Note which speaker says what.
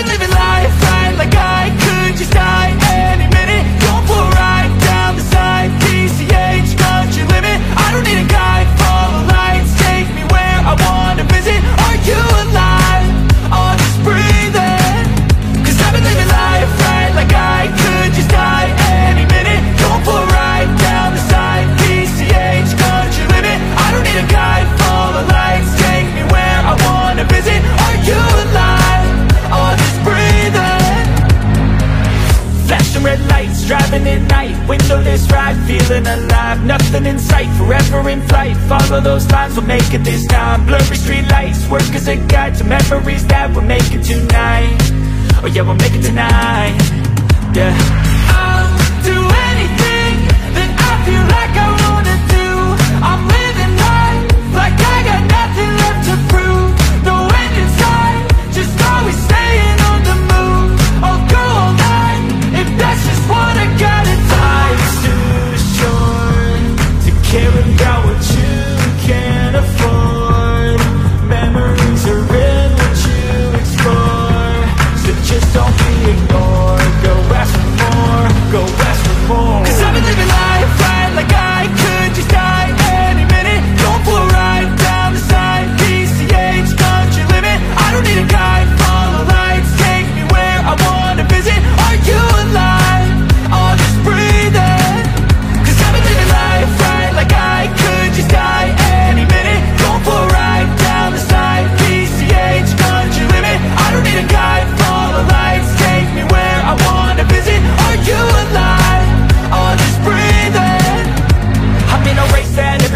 Speaker 1: been living life right? Like I night. Windowless ride, feeling alive. Nothing in sight, forever in flight. Follow those lines, we'll make it this time. Blurry street lights, work as a guide To memories that we're making tonight. Oh yeah, we're make it making tonight. Yeah.